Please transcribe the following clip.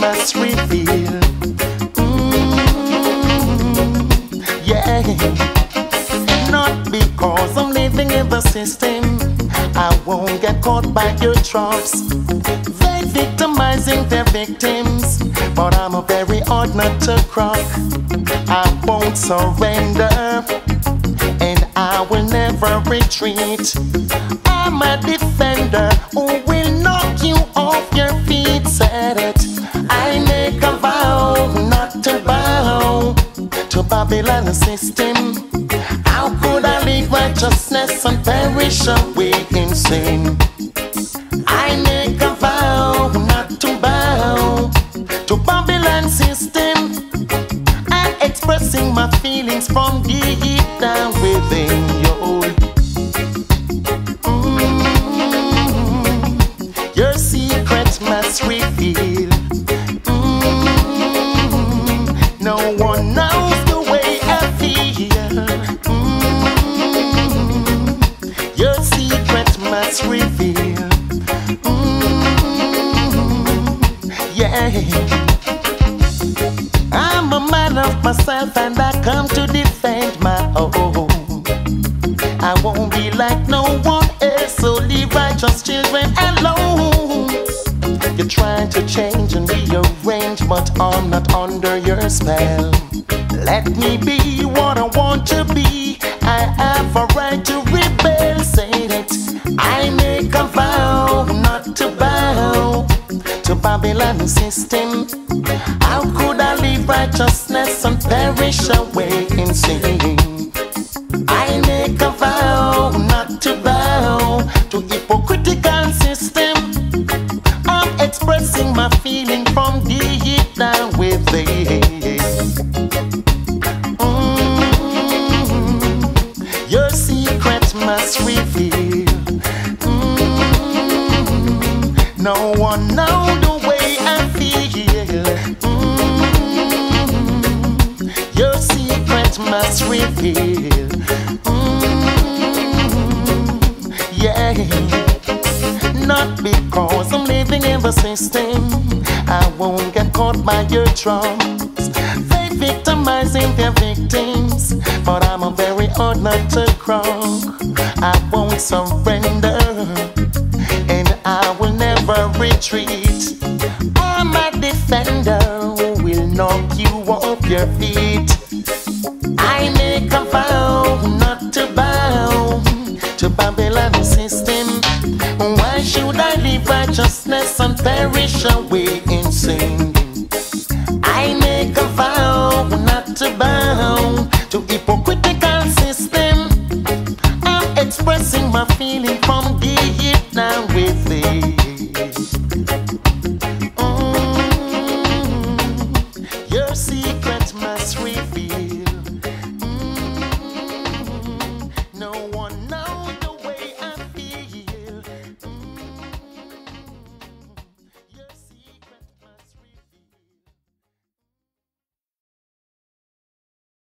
must reveal. Mm, yeah. Not because I'm living in the system, I won't get caught by your traps. They victimizing their victims, but I'm a very hard nut to crack. I won't surrender, and I will never retreat. I'm a defender who Babylon system. How could I live righteousness and perish away in sin? I make a vow not to bow to Babylon system. I'm expressing my feelings from deep secret must reveal. Mm, yeah. I'm a man of myself and I come to defend my own. I won't be like no one else, so leave righteous children alone. You're trying to change and rearrange, but I'm not under your spell. Let me be what I want to be. Babylon system. How could I leave righteousness and perish away in sin? I make a vow not to bow to hypocritical system. I'm expressing my feeling from deep down within. Mm, your secret must reveal. Mm, no secret must reveal. Mm, yeah. Not because I'm living in the system, I won't get caught by your trumps. They victimizing their victims, but I'm a very hard nut to crack. I won't surrender, and I will never retreat. I'm a defender who will knock you off your feet. Righteousness and perish away in sin? I make a vow not to bow to hypocritical system. I'm expressing my feeling from